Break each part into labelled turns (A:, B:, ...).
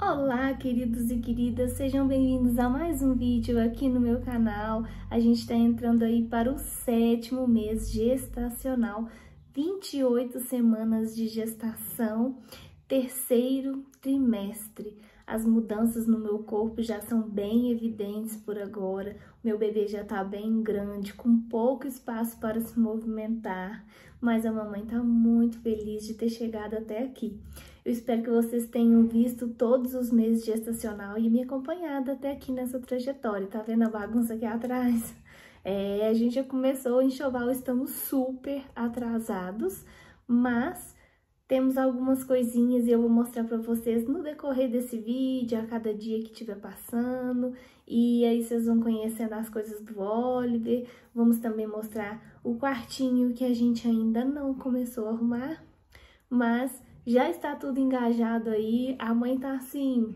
A: Olá, queridos e queridas, sejam bem-vindos a mais um vídeo aqui no meu canal. A gente está entrando aí para o sétimo mês gestacional, 28 semanas de gestação, terceiro trimestre. As mudanças no meu corpo já são bem evidentes por agora. Meu bebê já tá bem grande, com pouco espaço para se movimentar, mas a mamãe tá muito feliz de ter chegado até aqui. Eu espero que vocês tenham visto todos os meses gestacional e me acompanhado até aqui nessa trajetória. Tá vendo a bagunça aqui atrás? É, a gente já começou o enxoval, estamos super atrasados, mas temos algumas coisinhas e eu vou mostrar para vocês no decorrer desse vídeo, a cada dia que estiver passando. E aí vocês vão conhecendo as coisas do Oliver. Vamos também mostrar o quartinho que a gente ainda não começou a arrumar, mas já está tudo engajado aí. A mãe tá assim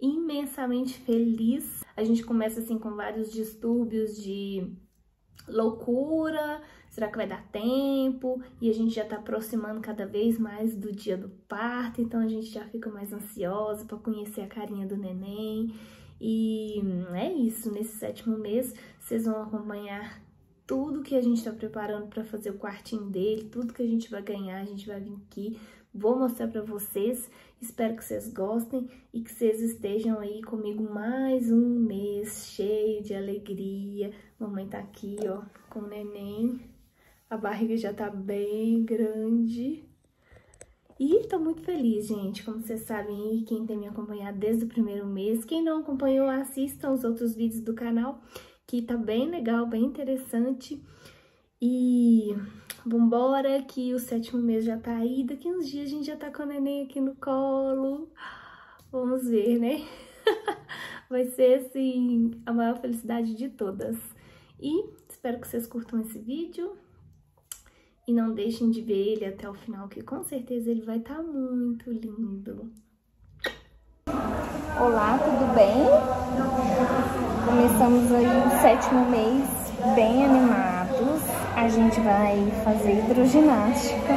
A: imensamente feliz. A gente começa assim com vários distúrbios de loucura, será que vai dar tempo? E a gente já tá aproximando cada vez mais do dia do parto, então a gente já fica mais ansiosa para conhecer a carinha do neném. E é isso, nesse sétimo mês vocês vão acompanhar tudo que a gente tá preparando para fazer o quartinho dele, tudo que a gente vai ganhar, a gente vai vir aqui, vou mostrar para vocês. Espero que vocês gostem e que vocês estejam aí comigo mais um mês cheio de alegria. Mamãe tá aqui, ó, com o neném. A barriga já tá bem grande. E tô muito feliz, gente. Como vocês sabem quem tem me acompanhado desde o primeiro mês. Quem não acompanhou, assistam os outros vídeos do canal, que tá bem legal, bem interessante. E vambora, que o sétimo mês já tá aí. Daqui uns dias a gente já tá com o neném aqui no colo. Vamos ver, né? Vai ser, assim, a maior felicidade de todas. E espero que vocês curtam esse vídeo. E não deixem de ver ele até o final, que com certeza ele vai estar tá muito lindo. Olá, tudo bem? Começamos aí o sétimo mês bem animados. A gente vai fazer hidroginástica.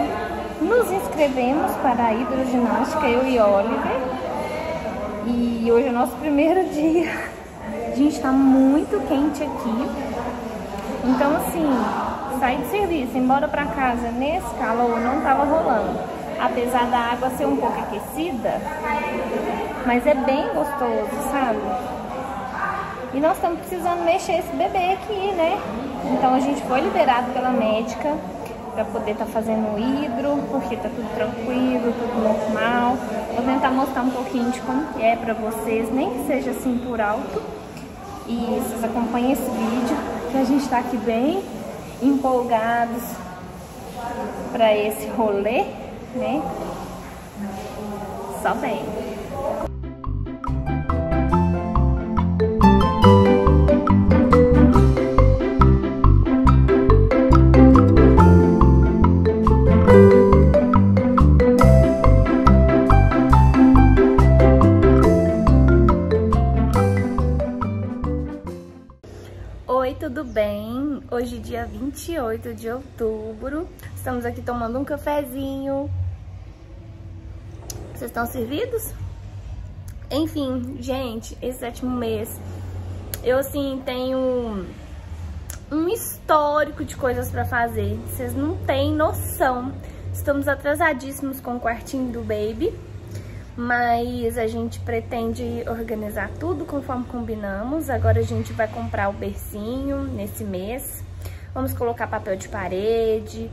A: Nos inscrevemos para a hidroginástica, eu e Oliver. E hoje é o nosso primeiro dia. A gente tá muito quente aqui. Então, assim, sair de serviço, embora para casa nesse calor não tava rolando. Apesar da água ser um pouco aquecida, mas é bem gostoso, sabe? E nós estamos precisando mexer esse bebê aqui, né? Então a gente foi liberado pela médica para poder estar tá fazendo o hidro, porque tá tudo tranquilo, tudo normal. Vou tentar mostrar um pouquinho de como que é para vocês, nem que seja assim por alto. E vocês acompanhem esse vídeo, que a gente tá aqui bem empolgados para esse rolê, né? Só bem. Dia 28 de outubro, estamos aqui tomando um cafezinho. Vocês estão servidos? Enfim, gente, esse sétimo mês, eu assim tenho um histórico de coisas para fazer. Vocês não têm noção. Estamos atrasadíssimos com o quartinho do baby mas a gente pretende organizar tudo conforme combinamos. Agora a gente vai comprar o bercinho nesse mês. Vamos colocar papel de parede.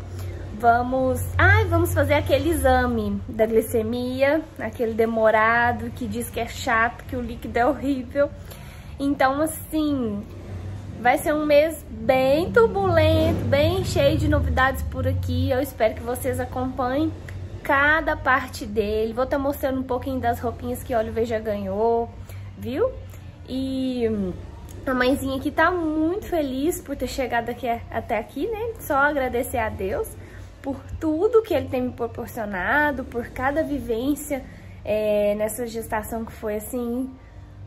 A: Vamos... Ai, ah, vamos fazer aquele exame da glicemia, aquele demorado que diz que é chato, que o líquido é horrível. Então, assim, vai ser um mês bem turbulento, bem cheio de novidades por aqui. Eu espero que vocês acompanhem cada parte dele. Vou estar tá mostrando um pouquinho das roupinhas que o Oliver já ganhou, viu? E a mãezinha aqui tá muito feliz por ter chegado aqui, até aqui, né? Só agradecer a Deus por tudo que ele tem me proporcionado, por cada vivência é, nessa gestação que foi, assim,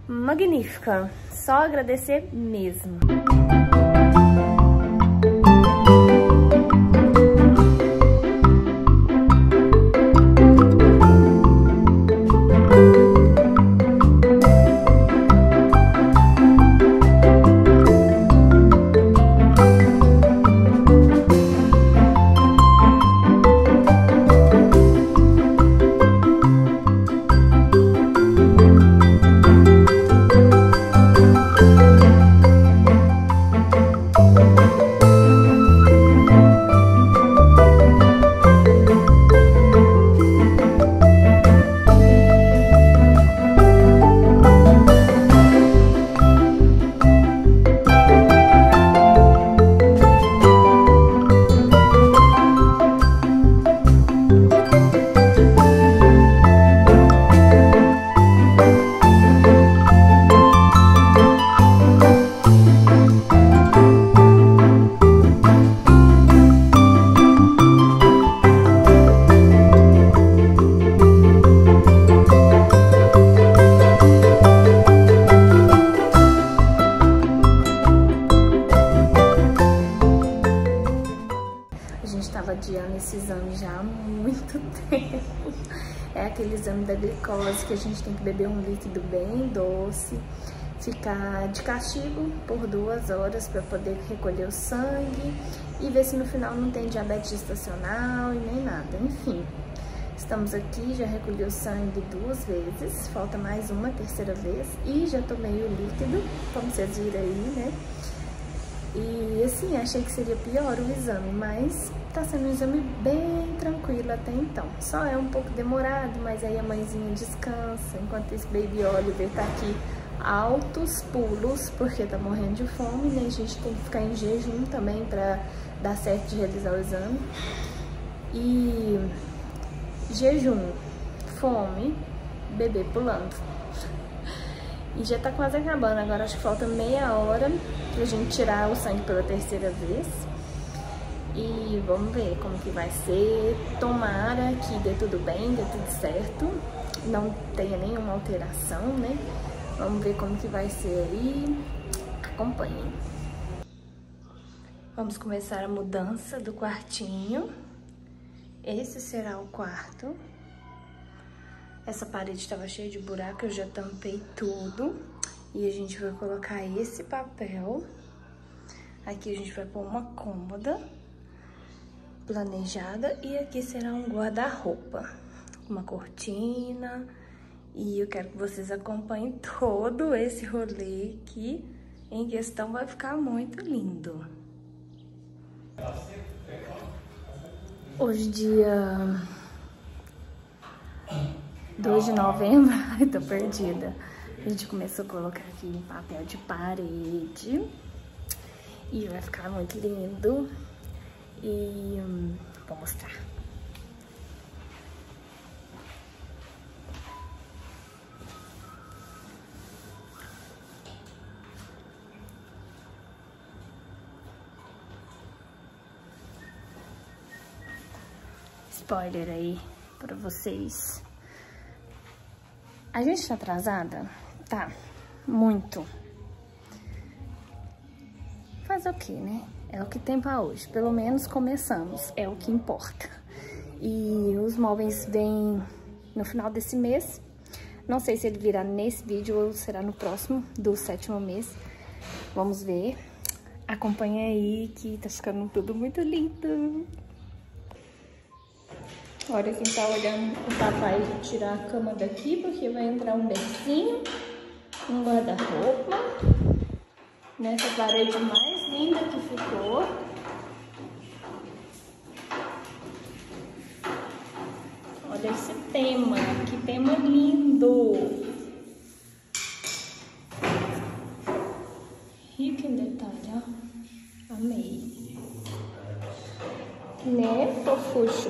A: magnífica. Só agradecer mesmo. Gente tem que beber um líquido bem doce, ficar de castigo por duas horas para poder recolher o sangue e ver se no final não tem diabetes gestacional e nem nada. Enfim, estamos aqui, já recolhi o sangue duas vezes, falta mais uma terceira vez e já tomei o líquido, como vocês viram aí, né? E assim, achei que seria pior o exame, mas tá sendo um exame bem tranquilo até então. Só é um pouco demorado, mas aí a mãezinha descansa, enquanto esse baby Oliver tá aqui altos pulos, porque tá morrendo de fome, né? A gente tem que ficar em jejum também pra dar certo de realizar o exame. E jejum, fome, bebê pulando. E já tá quase acabando, agora acho que falta meia hora pra gente tirar o sangue pela terceira vez. E vamos ver como que vai ser. Tomara que dê tudo bem, dê tudo certo. Não tenha nenhuma alteração, né? Vamos ver como que vai ser aí. Acompanhem. Vamos começar a mudança do quartinho. Esse será o quarto. Essa parede estava cheia de buraco, eu já tampei tudo. E a gente vai colocar esse papel. Aqui a gente vai pôr uma cômoda planejada. E aqui será um guarda-roupa. Uma cortina. E eu quero que vocês acompanhem todo esse rolê que em questão vai ficar muito lindo. Hoje dia 2 de novembro, ai tô perdida. A gente começou a colocar aqui papel de parede. E vai ficar muito lindo. E hum, vou mostrar. Spoiler aí pra vocês. A gente tá atrasada? Tá, muito. Faz o que, né? É o que tem pra hoje. Pelo menos começamos, é o que importa. E os móveis vêm no final desse mês. Não sei se ele virá nesse vídeo ou será no próximo, do sétimo mês. Vamos ver. Acompanha aí que tá ficando tudo muito lindo. Olha quem tá olhando o papai tirar a cama daqui, porque vai entrar um bercinho, um guarda-roupa, nessa parede mais linda que ficou. Olha esse tema, que tema lindo! Rico em detalhe, ó. Amei. Né, fofuxo?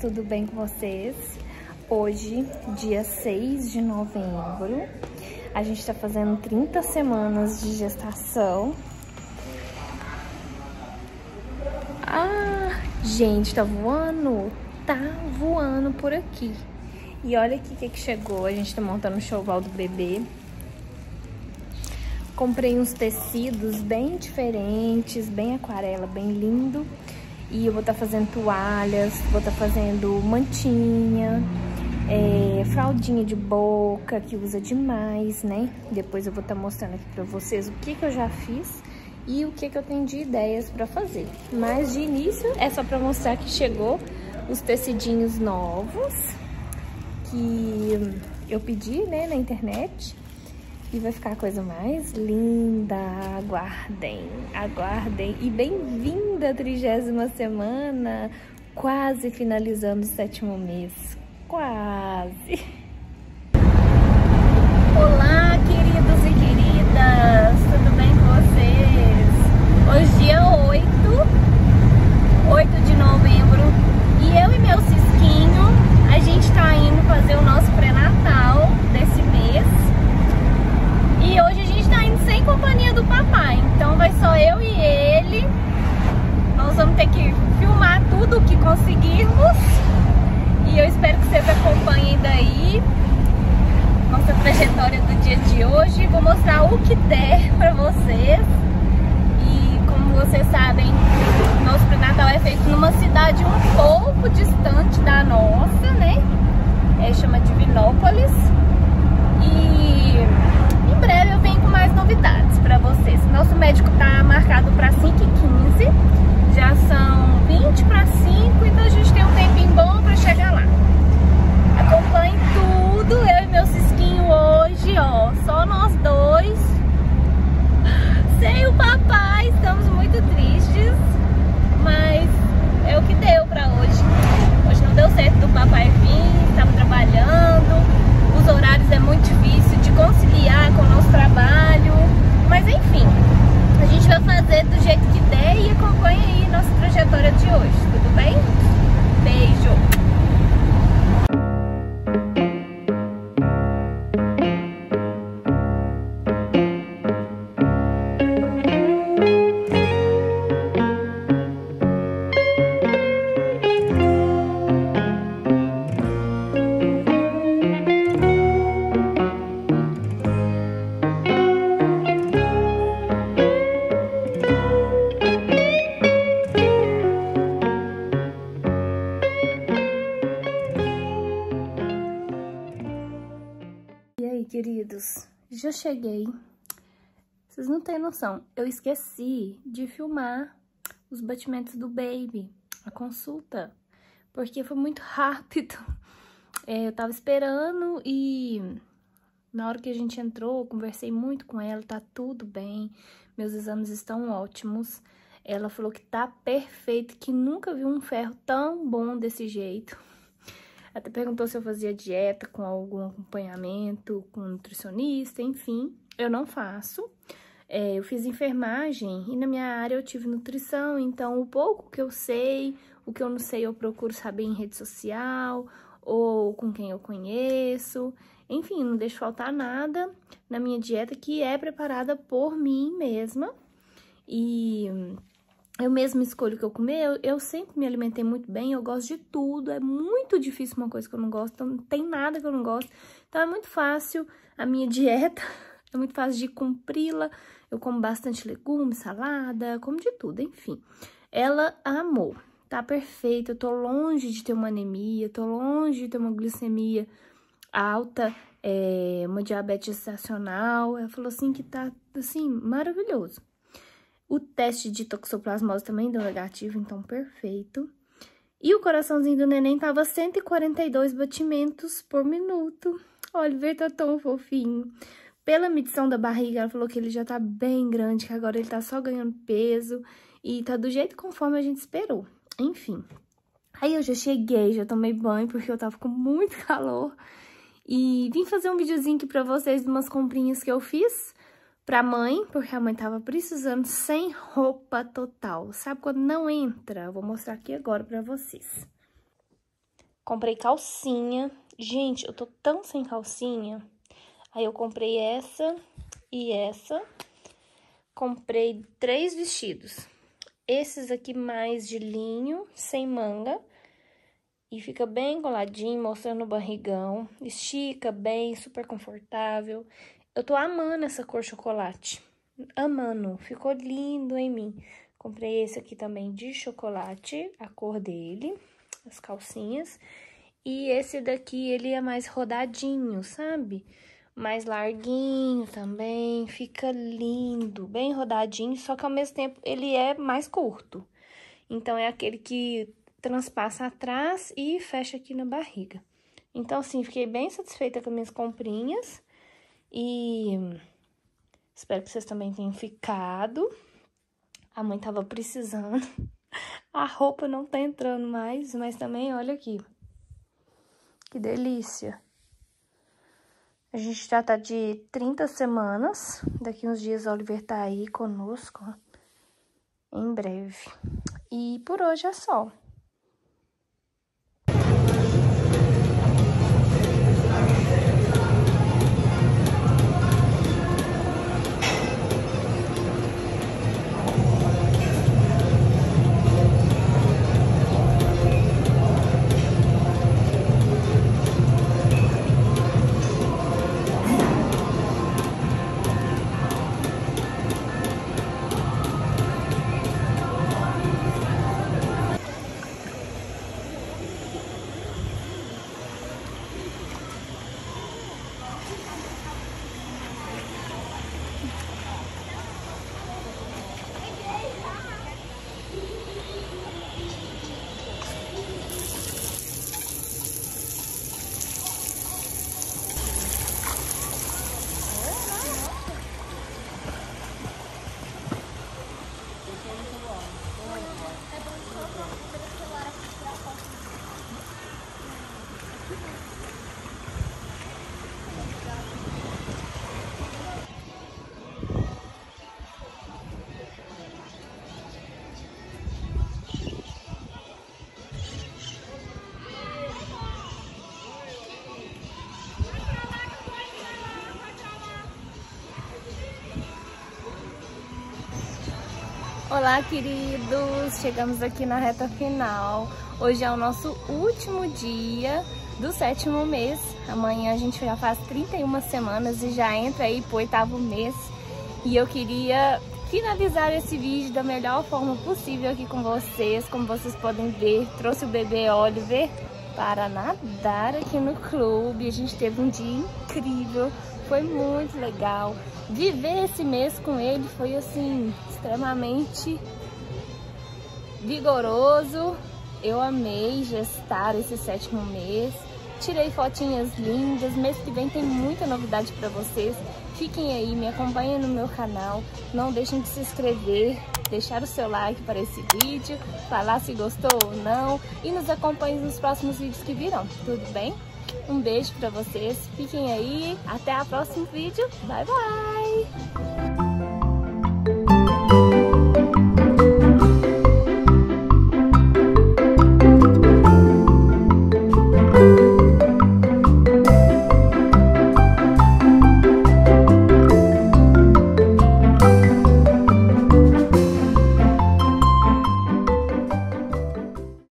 A: Tudo bem com vocês? Hoje, dia 6 de novembro, a gente tá fazendo 30 semanas de gestação. Ah, gente, tá voando? Tá voando por aqui. E olha aqui o que, que chegou, a gente tá montando o choval do bebê. Comprei uns tecidos bem diferentes, bem aquarela, bem lindo. E eu vou estar tá fazendo toalhas, vou estar tá fazendo mantinha, é, fraldinha de boca, que usa demais, né? Depois eu vou estar tá mostrando aqui pra vocês o que, que eu já fiz e o que, que eu tenho de ideias pra fazer. Mas de início é só pra mostrar que chegou os tecidinhos novos que eu pedi, né, na internet. E vai ficar a coisa mais linda. Aguardem, aguardem. E bem-vinda à trigésima semana, quase finalizando o sétimo mês. Quase. Olá, queridos e queridas. Tudo bem com vocês? Hoje dia 8, 8 de novembro. E eu e meu cisquinho, a gente tá indo fazer o nosso pré-natal desse mês. E hoje a gente tá indo trajetória do dia de hoje, vou mostrar o que der pra vocês. E como vocês sabem, nosso pré-natal é feito numa cidade um pouco distante da nossa, né? É, chama Divinópolis. E em breve eu venho com mais novidades pra vocês. Nosso médico tá marcado pra 5h15, já são 20 para 5, então a gente tem um tempinho bom pra chegar lá. Acompanhe tudo, eu e meu cisquinho hoje, ó, só nós dois. Sem o papai, estamos muito tristes, mas é o que deu pra hoje. Hoje não deu certo do papai vir, estava trabalhando, os horários é muito difícil de conciliar com o nosso trabalho, mas enfim, a gente vai fazer do jeito que der e acompanha aí nossa trajetória de hoje, tudo bem? Queridos, já cheguei. Vocês não têm noção, eu esqueci de filmar os batimentos do baby, a consulta, porque foi muito rápido. É, eu tava esperando e na hora que a gente entrou, conversei muito com ela, tá tudo bem, meus exames estão ótimos. Ela falou que tá perfeito, que nunca viu um ferro tão bom desse jeito. Até perguntou se eu fazia dieta com algum acompanhamento, com nutricionista, enfim. Eu não faço. É, eu fiz enfermagem e na minha área eu tive nutrição, então o pouco que eu sei, o que eu não sei eu procuro saber em rede social ou com quem eu conheço. Enfim, não deixo faltar nada na minha dieta que é preparada por mim mesma. E eu mesma escolho o que eu comer, eu, eu, sempre me alimentei muito bem, eu gosto de tudo, é muito difícil uma coisa que eu não gosto, então não tem nada que eu não gosto. Então é muito fácil a minha dieta, é muito fácil de cumpri-la, eu como bastante legumes, salada, como de tudo, enfim. Ela amou, tá perfeito, eu tô longe de ter uma anemia, tô longe de ter uma glicemia alta, é, uma diabetes estacional, ela falou assim que tá, assim, maravilhoso. O teste de toxoplasmose também deu negativo, então perfeito. E o coraçãozinho do neném tava 142 batimentos por minuto. O Oliver tá tão fofinho. Pela medição da barriga, ela falou que ele já tá bem grande, que agora ele tá só ganhando peso. E tá do jeito conforme a gente esperou. Enfim. Aí eu já cheguei, já tomei banho, porque eu tava com muito calor. E vim fazer um videozinho aqui pra vocês de umas comprinhas que eu fiz pra mãe, porque a mãe tava precisando sem roupa total. Sabe quando não entra? vou mostrar aqui agora pra vocês. Comprei calcinha. Gente, eu tô tão sem calcinha. Aí eu comprei essa e essa. Comprei três vestidos. Esses aqui mais de linho, sem manga. E fica bem coladinho, mostrando o barrigão. Estica bem, super confortável. Eu tô amando essa cor chocolate. Amando. Ficou lindo em mim. Comprei esse aqui também de chocolate, a cor dele, as calcinhas. E esse daqui, ele é mais rodadinho, sabe? Mais larguinho também, fica lindo, bem rodadinho, só que ao mesmo tempo ele é mais curto. Então, é aquele que transpassa atrás e fecha aqui na barriga. Então, assim, fiquei bem satisfeita com minhas comprinhas. E espero que vocês também tenham ficado. A mãe tava precisando. A roupa não tá entrando mais, mas também olha aqui. Que delícia. A gente já tá de 30 semanas. Daqui uns dias o Oliver tá aí conosco, em breve. E por hoje é só. Olá, queridos! Chegamos aqui na reta final. Hoje é o nosso último dia do sétimo mês. Amanhã a gente já faz 31 semanas e já entra aí pro oitavo mês. E eu queria finalizar esse vídeo da melhor forma possível aqui com vocês. Como vocês podem ver, trouxe o bebê Oliver para nadar aqui no clube. A gente teve um dia incrível, foi muito legal. Viver esse mês com ele foi assim, extremamente vigoroso. Eu amei gestar esse sétimo mês. Tirei fotinhas lindas. Mês que vem tem muita novidade para vocês. Fiquem aí, me acompanhem no meu canal. Não deixem de se inscrever, deixar o seu like para esse vídeo, falar se gostou ou não e nos acompanhem nos próximos vídeos que virão, tudo bem? Um beijo para vocês, fiquem aí, até o próximo vídeo, bye bye!